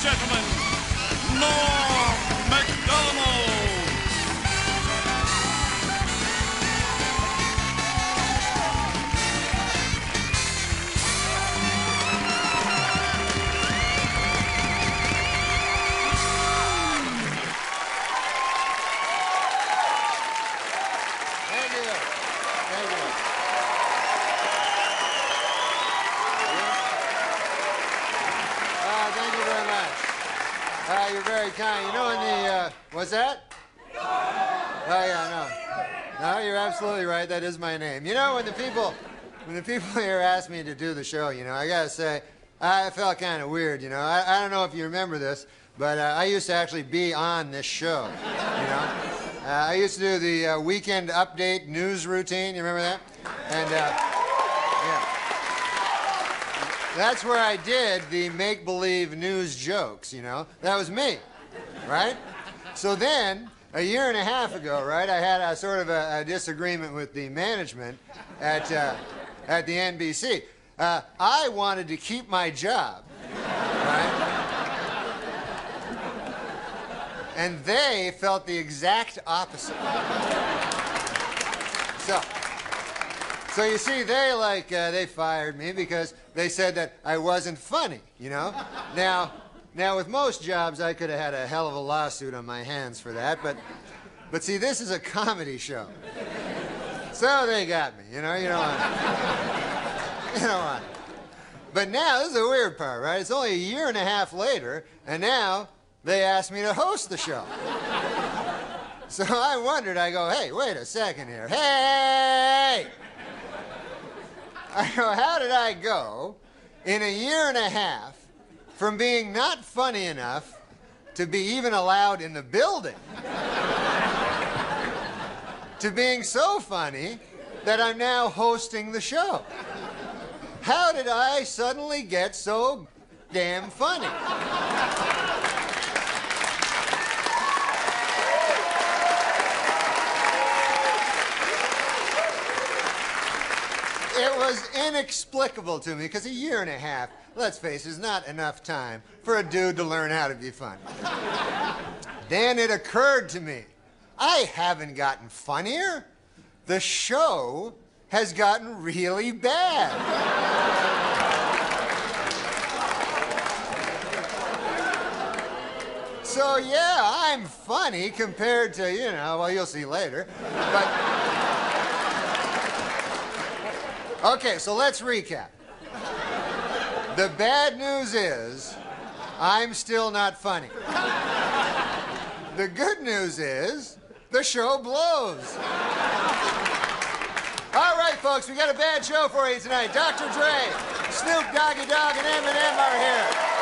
gentlemen, Norm Uh, you're very kind. You know, in the, uh, what's that? Oh, yeah, no. No, you're absolutely right. That is my name. You know, when the people, when the people here asked me to do the show, you know, I gotta say, I felt kind of weird, you know. I, I don't know if you remember this, but uh, I used to actually be on this show, you know. Uh, I used to do the uh, weekend update news routine. You remember that? And uh, that's where I did the make-believe news jokes. You know, that was me, right? So then, a year and a half ago, right, I had a sort of a, a disagreement with the management at uh, at the NBC. Uh, I wanted to keep my job, right? And they felt the exact opposite. So, so you see, they like uh, they fired me because they said that I wasn't funny. You know. Now, now with most jobs, I could have had a hell of a lawsuit on my hands for that, but, but see, this is a comedy show. So they got me. You know. You know. what? You know what? But now this is the weird part, right? It's only a year and a half later, and now they asked me to host the show. So I wondered, I go, hey, wait a second here. Hey! How did I go in a year and a half from being not funny enough to be even allowed in the building to being so funny that I'm now hosting the show? How did I suddenly get so damn funny? It was inexplicable to me because a year and a half, let's face it, is not enough time for a dude to learn how to be funny. then it occurred to me I haven't gotten funnier. The show has gotten really bad. So, yeah, I'm funny compared to, you know, well, you'll see later. But. Okay, so let's recap. The bad news is I'm still not funny. The good news is the show blows. All right, folks, we got a bad show for you tonight. Dr. Dre, Snoop Doggy Dogg, and Eminem are here.